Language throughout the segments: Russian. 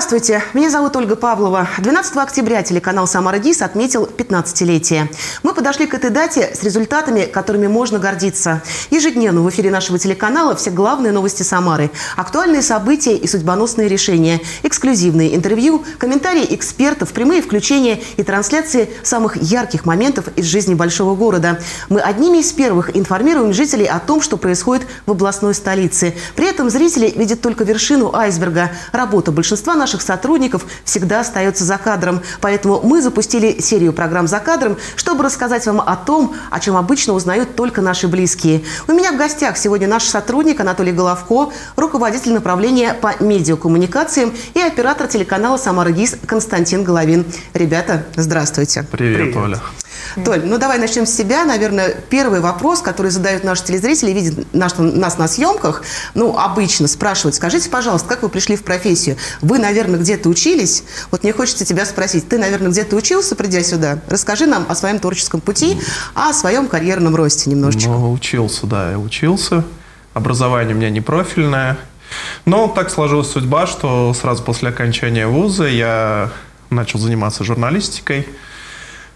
Здравствуйте, меня зовут Ольга Павлова. 12 октября телеканал «Самара ГИС» отметил 15-летие. Мы подошли к этой дате с результатами, которыми можно гордиться. Ежедневно в эфире нашего телеканала все главные новости Самары, актуальные события и судьбоносные решения, эксклюзивные интервью, комментарии экспертов, прямые включения и трансляции самых ярких моментов из жизни большого города. Мы одними из первых информируем жителей о том, что происходит в областной столице. При этом зрители видят только вершину айсберга. Работа большинства большинства наших сотрудников всегда остается за кадром. Поэтому мы запустили серию программ «За кадром», чтобы рассказать вам о том, о чем обычно узнают только наши близкие. У меня в гостях сегодня наш сотрудник Анатолий Головко, руководитель направления по медиакоммуникациям и оператор телеканала «Самара ГИС» Константин Головин. Ребята, здравствуйте. Привет, Привет. Оля. Толь, ну давай начнем с себя. Наверное, первый вопрос, который задают наши телезрители, видят наш, нас на съемках, ну, обычно спрашивают, скажите, пожалуйста, как вы пришли в профессию? Вы, наверное, где-то учились? Вот мне хочется тебя спросить, ты, наверное, где-то учился, придя сюда? Расскажи нам о своем творческом пути, о своем карьерном росте немножечко. Ну, учился, да, я учился. Образование у меня не профильное. Но так сложилась судьба, что сразу после окончания вуза я начал заниматься журналистикой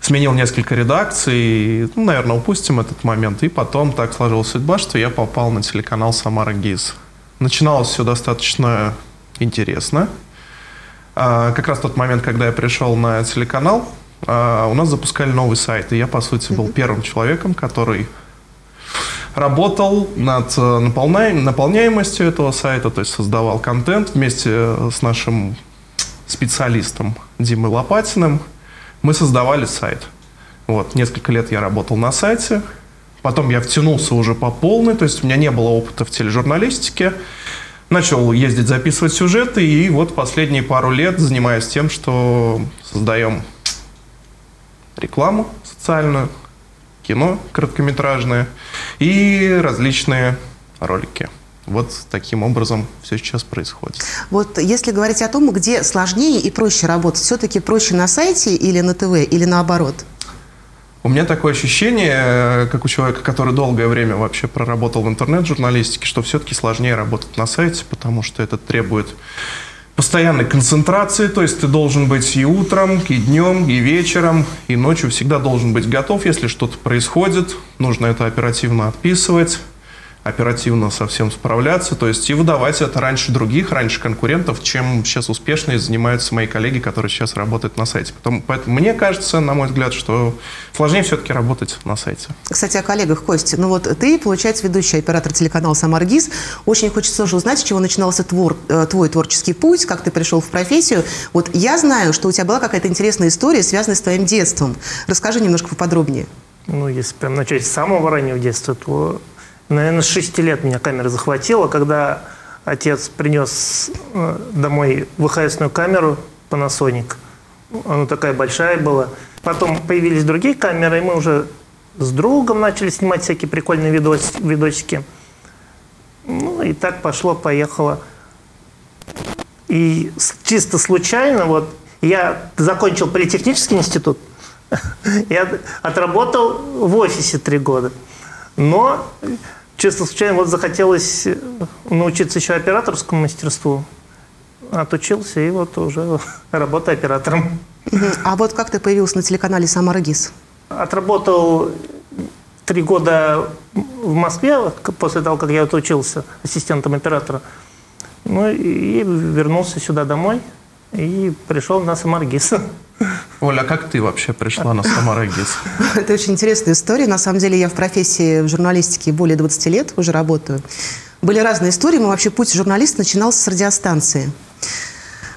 сменил несколько редакций, ну, наверное, упустим этот момент. И потом так сложилась судьба, что я попал на телеканал «Самара ГИЗ». Начиналось все достаточно интересно. А, как раз тот момент, когда я пришел на телеканал, а, у нас запускали новый сайт. И я, по сути, был первым человеком, который работал над э, наполняемостью этого сайта, то есть создавал контент вместе с нашим специалистом Димой Лопатиным – мы создавали сайт. Вот, несколько лет я работал на сайте, потом я втянулся уже по полной, то есть у меня не было опыта в тележурналистике, начал ездить записывать сюжеты, и вот последние пару лет занимаюсь тем, что создаем рекламу социальную, кино короткометражное и различные ролики. Вот таким образом все сейчас происходит. Вот если говорить о том, где сложнее и проще работать, все-таки проще на сайте или на ТВ, или наоборот? У меня такое ощущение, как у человека, который долгое время вообще проработал в интернет-журналистике, что все-таки сложнее работать на сайте, потому что это требует постоянной концентрации, то есть ты должен быть и утром, и днем, и вечером, и ночью всегда должен быть готов, если что-то происходит, нужно это оперативно отписывать, оперативно со всем справляться, то есть и выдавать это раньше других, раньше конкурентов, чем сейчас успешно занимаются мои коллеги, которые сейчас работают на сайте. Потом, поэтому мне кажется, на мой взгляд, что сложнее все-таки работать на сайте. Кстати, о коллегах, Костя. Ну вот ты, получается, ведущий оператор телеканала «Самаргиз». Очень хочется тоже узнать, с чего начинался твор, э, твой творческий путь, как ты пришел в профессию. Вот я знаю, что у тебя была какая-то интересная история, связанная с твоим детством. Расскажи немножко поподробнее. Ну, если прям начать с самого раннего детства, то Наверное, с 6 лет меня камера захватила, когда отец принес э, домой ВХСную камеру Panasonic. Она такая большая была. Потом появились другие камеры, и мы уже с другом начали снимать всякие прикольные видос, видосики. Ну, и так пошло-поехало. И чисто случайно, вот, я закончил политехнический институт, я отработал в офисе три года. Но чисто случайно вот захотелось э, научиться еще операторскому мастерству. Отучился и вот уже работаю оператором. А вот как ты появился на телеканале «Самара ГИС»? Отработал три года в Москве, после того, как я отучился ассистентом оператора. Ну и вернулся сюда домой и пришел на Самаргиз. Оля, как ты вообще пришла на Самарагис? Это очень интересная история. На самом деле я в профессии в журналистике более 20 лет уже работаю. Были разные истории. Мы вообще путь журналиста начинался с радиостанции.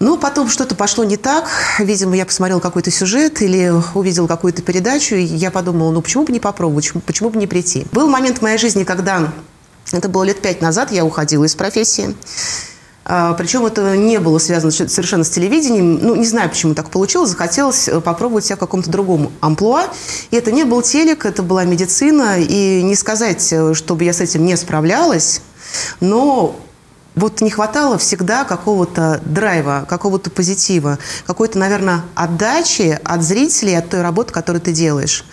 Но потом что-то пошло не так. Видимо, я посмотрел какой-то сюжет или увидел какую-то передачу, и я подумала, ну почему бы не попробовать, почему, почему бы не прийти. Был момент в моей жизни, когда, это было лет пять назад, я уходила из профессии. А, Причем это не было связано совершенно с телевидением. Ну, не знаю, почему так получилось. Захотелось э, попробовать себя в каком-то другом амплуа. И это не был телек, это была медицина. И не сказать, э, чтобы я с этим не справлялась, но вот не хватало всегда какого-то драйва, какого-то позитива, какой-то, наверное, отдачи от зрителей, от той работы, которую ты делаешь.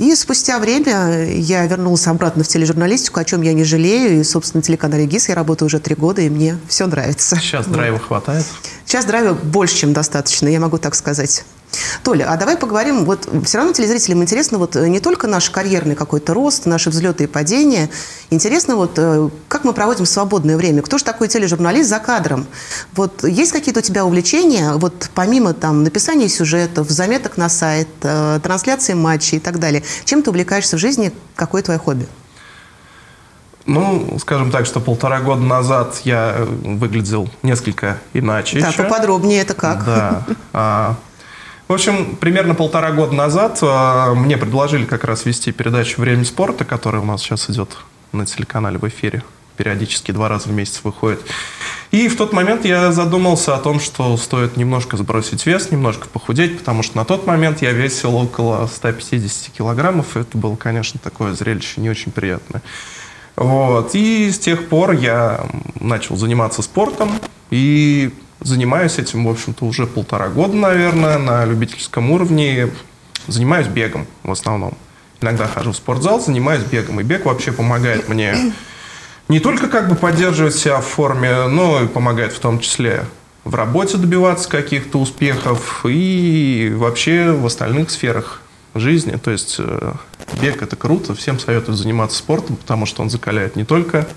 И спустя время я вернулась обратно в тележурналистику, о чем я не жалею. И, собственно, на телеканале ГИС я работаю уже три года, и мне все нравится. Сейчас вот. драйва хватает? Сейчас здравия больше, чем достаточно, я могу так сказать. Толя, а давай поговорим, вот все равно телезрителям интересно вот э, не только наш карьерный какой-то рост, наши взлеты и падения, интересно вот э, как мы проводим свободное время, кто же такой тележурналист за кадром, вот есть какие-то у тебя увлечения, вот помимо там написания сюжетов, заметок на сайт, э, трансляции матчей и так далее, чем ты увлекаешься в жизни, какое твое хобби? Ну, скажем так, что полтора года назад я выглядел несколько иначе. Так, еще. поподробнее это как? Да. В общем, примерно полтора года назад а, мне предложили как раз вести передачу «Время спорта», которая у нас сейчас идет на телеканале в эфире. Периодически два раза в месяц выходит. И в тот момент я задумался о том, что стоит немножко сбросить вес, немножко похудеть, потому что на тот момент я весил около 150 килограммов. И это было, конечно, такое зрелище не очень приятное. Вот. И с тех пор я начал заниматься спортом и занимаюсь этим, в общем-то, уже полтора года, наверное, на любительском уровне. Занимаюсь бегом в основном. Иногда хожу в спортзал, занимаюсь бегом. И бег вообще помогает мне не только как бы поддерживать себя в форме, но и помогает в том числе в работе добиваться каких-то успехов и вообще в остальных сферах жизни. То есть э, бег это круто, всем советую заниматься спортом, потому что он закаляет не только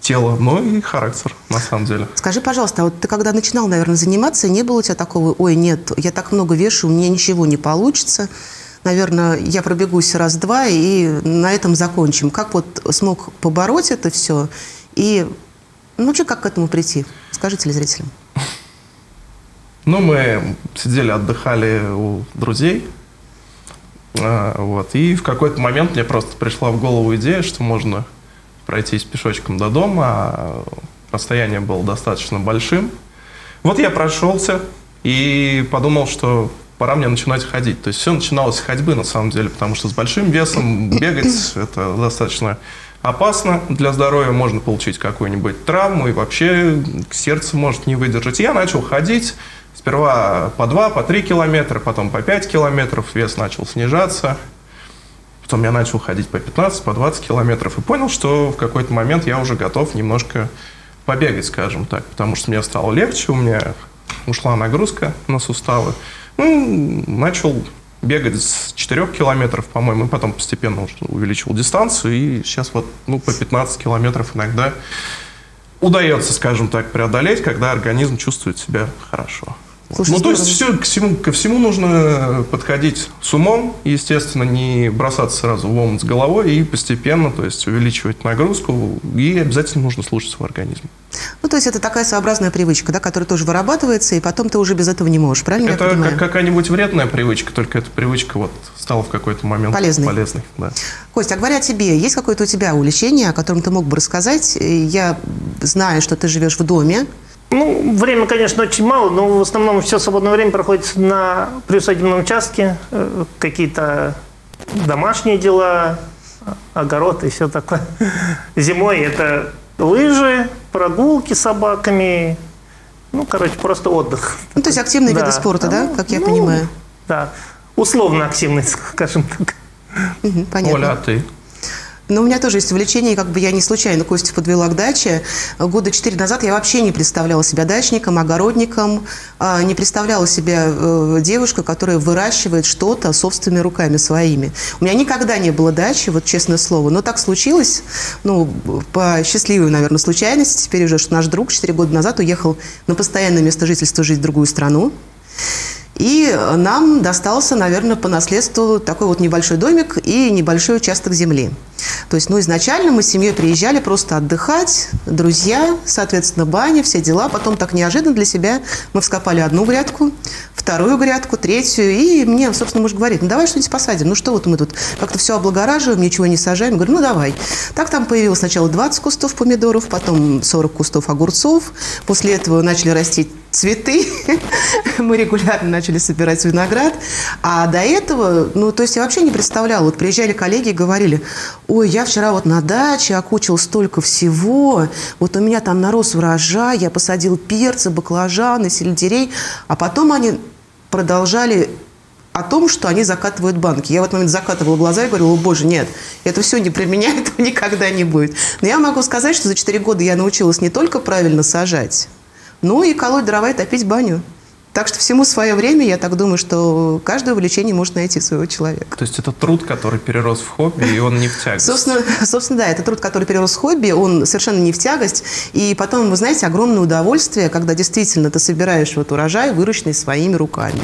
тело, но и характер, на самом деле. Скажи, пожалуйста, а вот ты когда начинал, наверное, заниматься, не было у тебя такого, ой, нет, я так много вешу, у меня ничего не получится, наверное, я пробегусь раз-два и на этом закончим. Как вот смог побороть это все и, ну, что, как к этому прийти? Скажите телезрителям. Ну, мы сидели, отдыхали у друзей, а, вот. И в какой-то момент мне просто пришла в голову идея, что можно пройтись пешочком до дома. Расстояние было достаточно большим. Вот я прошелся и подумал, что пора мне начинать ходить. То есть все начиналось с ходьбы, на самом деле, потому что с большим весом бегать – это достаточно опасно для здоровья, можно получить какую-нибудь травму, и вообще сердце может не выдержать. Я начал ходить, Сперва по 2, по 3 километра, потом по 5 километров, вес начал снижаться. Потом я начал ходить по 15, по 20 километров и понял, что в какой-то момент я уже готов немножко побегать, скажем так, потому что мне стало легче, у меня ушла нагрузка на суставы. Ну, начал бегать с 4 километров, по-моему, и потом постепенно увеличил дистанцию, и сейчас вот ну, по 15 километров иногда удается, скажем так, преодолеть, когда организм чувствует себя хорошо. Слушай, ну, то есть все, к всему, ко всему нужно подходить с умом, естественно, не бросаться сразу в омут с головой и постепенно, то есть увеличивать нагрузку, и обязательно нужно слушать свой организм. Ну, то есть это такая своеобразная привычка, да, которая тоже вырабатывается, и потом ты уже без этого не можешь, правильно Это как какая-нибудь вредная привычка, только эта привычка вот стала в какой-то момент полезной. полезной да. Костя, а говоря о тебе, есть какое-то у тебя увлечение, о котором ты мог бы рассказать? Я знаю, что ты живешь в доме, ну, время, конечно, очень мало, но в основном все свободное время проходит на приусадебном участке, э, какие-то домашние дела, огород и все такое. Зимой это лыжи, прогулки с собаками, ну, короче, просто отдых. Ну, то есть активные да. виды спорта, да, как я ну, понимаю? Да, условно активный, скажем так. Угу, понятно. Оля, а ты? Но у меня тоже есть увлечение, как бы я не случайно Костю подвела к даче. Года четыре назад я вообще не представляла себя дачником, огородником, а, не представляла себя э, девушкой, которая выращивает что-то собственными руками своими. У меня никогда не было дачи, вот честное слово. Но так случилось, ну, по счастливой, наверное, случайности. Теперь уже, что наш друг четыре года назад уехал на постоянное место жительства жить в другую страну. И нам достался, наверное, по наследству такой вот небольшой домик и небольшой участок земли. То есть, ну, изначально мы с семьей приезжали просто отдыхать, друзья, соответственно, баня, все дела. Потом так неожиданно для себя мы вскопали одну грядку, вторую грядку, третью. И мне, собственно, муж говорит, ну, давай что-нибудь посадим. Ну, что вот мы тут как-то все облагораживаем, ничего не сажаем. Говорю, ну, давай. Так там появилось сначала 20 кустов помидоров, потом 40 кустов огурцов. После этого начали расти цветы. Мы регулярно начали собирать виноград. А до этого, ну, то есть я вообще не представляла. Вот приезжали коллеги и говорили, ой, я вчера вот на даче окучил столько всего, вот у меня там нарос урожай, я посадил перцы, баклажаны, сельдерей. А потом они продолжали о том, что они закатывают банки. Я в этот момент закатывала глаза и говорила, о боже, нет, это все не про никогда не будет. Но я могу сказать, что за 4 года я научилась не только правильно сажать, Ну и колоть дрова и топить баню. Так что всему свое время, я так думаю, что каждое увлечение может найти своего человека. То есть это труд, который перерос в хобби, и он не в тягость. Собственно, собственно, да, это труд, который перерос в хобби, он совершенно не в тягость. И потом, вы знаете, огромное удовольствие, когда действительно ты собираешь вот урожай, выращенный своими руками.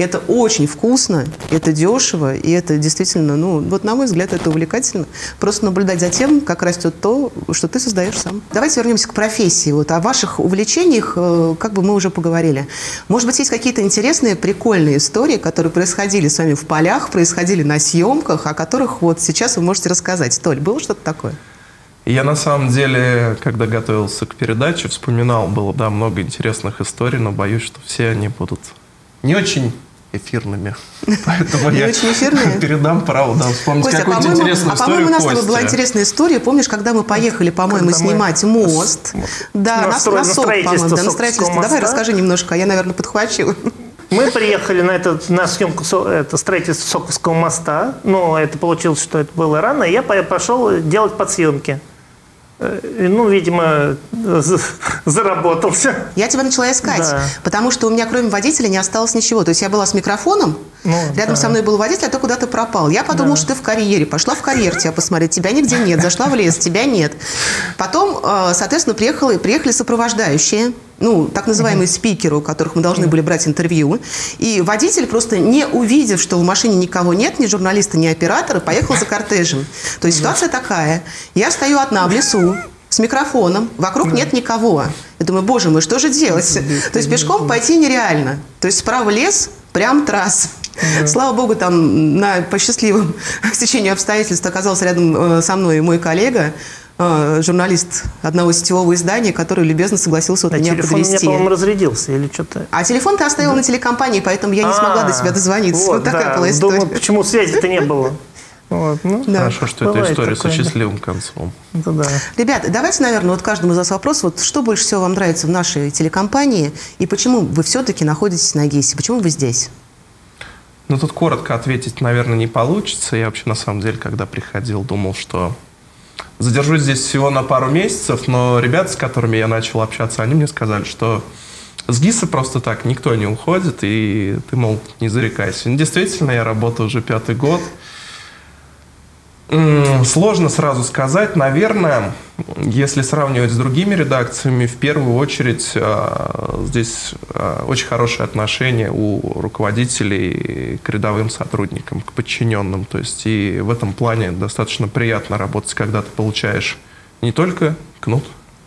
Это очень вкусно, это дешево, и это действительно, ну, вот на мой взгляд, это увлекательно. Просто наблюдать за тем, как растет то, что ты создаешь сам. Давайте вернемся к профессии. Вот о ваших увлечениях, э, как бы мы уже поговорили. Может быть, есть какие-то интересные, прикольные истории, которые происходили с вами в полях, происходили на съемках, о которых вот сейчас вы можете рассказать. Толь, было что-то такое? Я на самом деле, когда готовился к передаче, вспоминал, было да, много интересных историй, но боюсь, что все они будут не очень эфирными. Поэтому я передам право да, вспомнить какую-то интересную а, историю по-моему, у нас с тобой была интересная история. Помнишь, когда мы поехали, по-моему, снимать мост? Да, на СОК, по-моему, да, на строительство. Давай расскажи немножко, а я, наверное, подхвачу. Мы приехали на, этот, на съемку это, строительства Соковского моста, но это получилось, что это было рано, и я пошел делать подсъемки. Э, ну, видимо, заработался. Я тебя начала искать, да. потому что у меня кроме водителя не осталось ничего. То есть я была с микрофоном, ну, рядом да. со мной был водитель, а ты куда-то пропал. Я подумала, да. что ты в карьере. Пошла в карьер тебя посмотреть, тебя нигде нет. Зашла в лес, тебя нет. Потом, э, соответственно, приехали, приехали сопровождающие ну, так называемые mm-hmm. спикеры, у которых мы должны были брать интервью. И водитель, просто не увидев, что в машине никого нет, ни журналиста, ни оператора, поехал за кортежем. То есть ситуация такая. Я стою одна в лесу, с микрофоном, вокруг нет никого. Я думаю, боже мой, что же делать? То есть пешком пойти нереально. То есть справа лес, прям трасса. Слава богу, там на, по счастливым стечению обстоятельств оказался рядом э, со мной мой коллега, э, журналист одного сетевого издания, который любезно согласился вот а меня телефон подвести. телефон у меня, по-моему, разрядился или что-то. А телефон ты оставил да. на телекомпании, поэтому я не смогла до тебя дозвониться. Вот, вот такая да. была история. Думаю, почему связи-то не было. Вот, ну, да. Хорошо, что это история такое, со счастливым да. концом. Это да. Ребята, давайте, наверное, вот каждому из вас вопрос. Вот что больше всего вам нравится в нашей телекомпании и почему вы все-таки находитесь на ГИСе? Почему вы здесь? Ну, тут коротко ответить, наверное, не получится. Я вообще, на самом деле, когда приходил, думал, что задержусь здесь всего на пару месяцев, но ребята, с которыми я начал общаться, они мне сказали, что с ГИСа просто так никто не уходит, и ты, мол, не зарекайся. Действительно, я работаю уже пятый год. Сложно сразу сказать. Наверное, если сравнивать с другими редакциями, в первую очередь а, здесь а, очень хорошие отношения у руководителей к рядовым сотрудникам, к подчиненным. То есть и в этом плане достаточно приятно работать, когда ты получаешь не только кнут,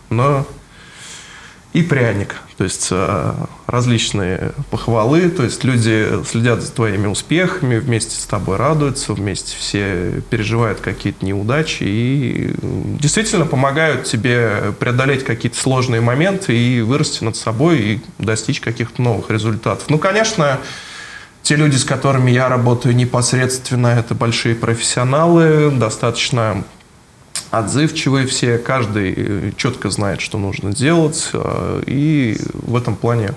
но и пряник. То есть э, различные похвалы, то есть люди следят за твоими успехами, вместе с тобой радуются, вместе все переживают какие-то неудачи и действительно помогают тебе преодолеть какие-то сложные моменты и вырасти над собой и достичь каких-то новых результатов. Ну, конечно, те люди, с которыми я работаю непосредственно, это большие профессионалы, достаточно отзывчивые все, каждый э, четко знает, что нужно делать, э, и в этом плане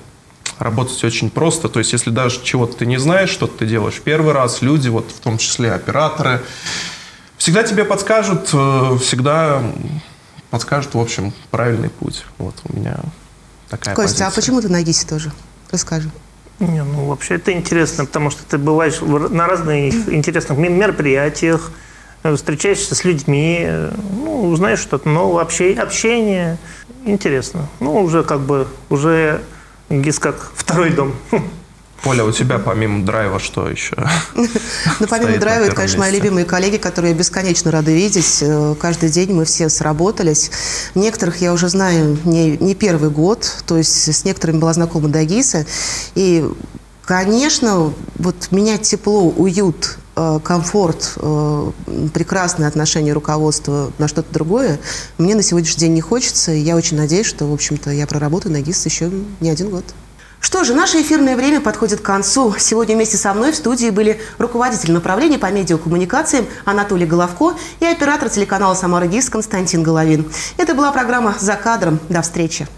работать очень просто. То есть, если даже чего-то ты не знаешь, что-то ты делаешь первый раз, люди, вот в том числе операторы, всегда тебе подскажут, э, всегда подскажут, в общем, правильный путь. Вот у меня такая Костя, позиция. а почему ты на ГИСе тоже? Расскажи. Не, ну вообще это интересно, потому что ты бываешь на разных интересных мероприятиях, встречаешься с людьми, ну, узнаешь что-то новое, общение, общение интересно. Ну, уже как бы, уже ГИС как второй дом. Поля, у тебя помимо драйва что еще? Ну, помимо драйва, это, конечно, мои любимые коллеги, которые я бесконечно рада видеть. Э, каждый день мы все сработались. Некоторых я уже знаю не, не первый год, то есть с некоторыми была знакома до ГИСа. И, конечно, вот менять тепло, уют Э, комфорт, э, прекрасное отношение руководства на что-то другое, мне на сегодняшний день не хочется. И я очень надеюсь, что, в общем-то, я проработаю на ГИС еще не один год. Что же, наше эфирное время подходит к концу. Сегодня вместе со мной в студии были руководитель направления по медиакоммуникациям Анатолий Головко и оператор телеканала «Самара ГИС» Константин Головин. Это была программа «За кадром». До встречи.